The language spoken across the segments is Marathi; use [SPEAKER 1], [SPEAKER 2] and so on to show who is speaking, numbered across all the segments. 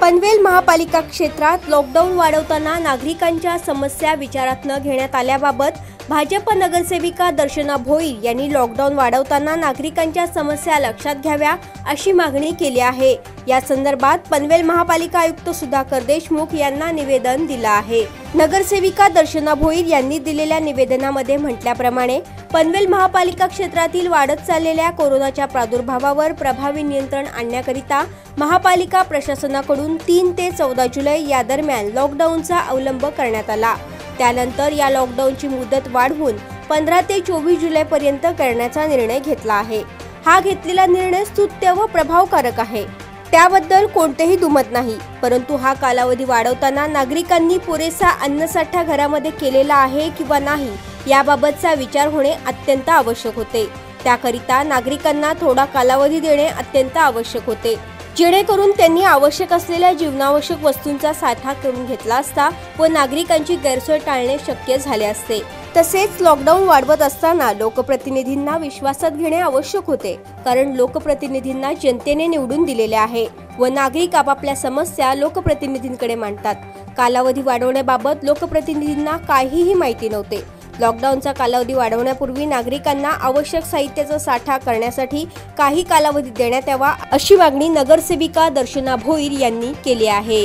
[SPEAKER 1] पनवेल महापालिका क्षेत्रात लॉकडाऊन वाढवताना नागरिकांच्या समस्या विचारात न घेण्यात आल्याबाबत भाजप नगरसेविका दर्शना भोईर यांनी लॉकडाऊन वाढवताना नागरिकांच्या समस्या लक्षात घ्याव्या अशी मागणी केली आहे. या संदर्भात पनवेल महापालिका आयुक्त सुधाकर देशमुख यांना निवेदन दिलं आहे. नगरसेविका दर्शना भोईर यांनी दिलेल्या निवेदनामध्ये म्हटल्याप्रमाणे पनवेल महापालिका क्षेत्रातील वाढत चाललेल्या कोरोनाच्या प्रादुर्भावावर प्रभावी नियंत्रण आणण्याकरिता महापालिका प्रशासनाकडून तीन ते चौदा जुलै या दरम्यान लॉकडाऊनचा अवलंब करण्यात आला. त्यानंतर या लॉकडाऊनची मुदत वाढवून पंधरा ते चोवीस जुलैपर्यंत करण्याचा निर्णय घेतला आहे. हा घेतलेला निर्णय स्तुत्य व प्रभावकारक आहे. त्याबद्दल कोणतेही दुमत नाही. परंतु हा कालावधी वाढवताना नागरिकांनी पुरेसा अन्नसाठा घरामध्ये केलेला आहे किंवा नाही याबाबतचा विचार होणे अत्यंत आवश्यक होते. त्याकरिता नागरिकांना थोडा कालावधी देणे अत्यंत आवश्यक होते. जेणेकरून त्यांनी आवश्यक असलेल्या जीवनावश्यक वस्तूंचा साठा करून घेतला असता व नागरिकांची गैरसोय टाळणे शक्य झाले असते. तसेच लॉकडाऊन वाढवत असताना लोकप्रतिनिधींना विश्वासात घेणे आवश्यक होते कारण लोकप्रतिनिधींना जनतेने निवडून दिलेले आहे व नागरिक आपापल्या समस्या लोकप्रतिनिधींकडे मांडतात. कालावधी वाढवण्याबाबत लोकप्रतिनिधींना काहीही माहिती नव्हते. लॉकडाऊनचा कालावधी वाढवण्यापूर्वी नागरिकांना आवश्यक साहित्याचा साठा करण्यासाठी काही कालावधी देण्यात यावा अशी मागणी नगरसेविका दर्शना भोईर यांनी केली आहे.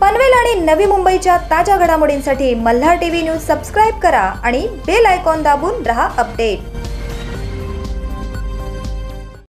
[SPEAKER 2] पनवेल आणि नवी मुंबईच्या ताज्या घडामोडींसाठी मल्हार टीव्ही न्यूज सबस्क्राईब करा आणि बेल आयकॉन दाबून रहा अपडेट.